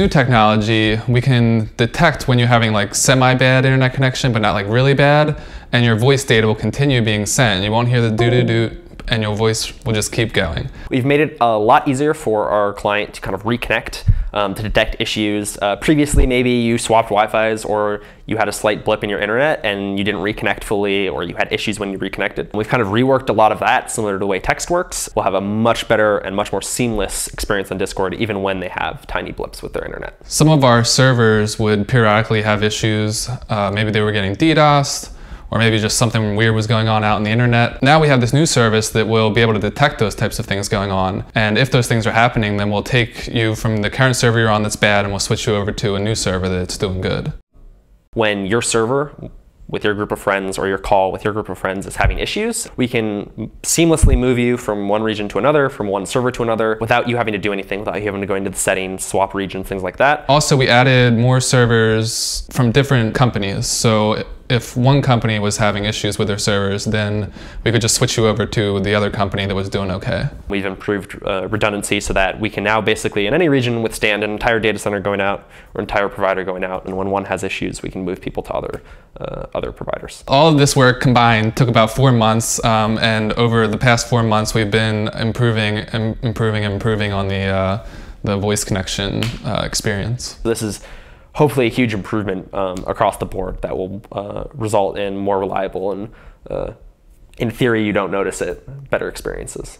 new technology, we can detect when you're having like semi-bad internet connection, but not like really bad, and your voice data will continue being sent. You won't hear the doo-doo-doo and your voice will just keep going. We've made it a lot easier for our client to kind of reconnect, um, to detect issues. Uh, previously, maybe you swapped Wi-Fi's or you had a slight blip in your internet and you didn't reconnect fully or you had issues when you reconnected. We've kind of reworked a lot of that, similar to the way text works. We'll have a much better and much more seamless experience on Discord, even when they have tiny blips with their internet. Some of our servers would periodically have issues. Uh, maybe they were getting DDoSed or maybe just something weird was going on out in the internet. Now we have this new service that will be able to detect those types of things going on. And if those things are happening, then we'll take you from the current server you're on that's bad and we'll switch you over to a new server that's doing good. When your server with your group of friends or your call with your group of friends is having issues, we can seamlessly move you from one region to another, from one server to another, without you having to do anything, without you having to go into the settings, swap regions, things like that. Also, we added more servers from different companies. So if one company was having issues with their servers, then we could just switch you over to the other company that was doing okay. We've improved uh, redundancy so that we can now basically in any region withstand an entire data center going out or entire provider going out. And when one has issues, we can move people to other, uh, other providers. All of this work combined took about four months. Um, and over the past four months, we've been improving, and improving, improving on the, uh, the voice connection uh, experience. This is hopefully a huge improvement um, across the board that will uh, result in more reliable and, uh, in theory, you don't notice it, better experiences.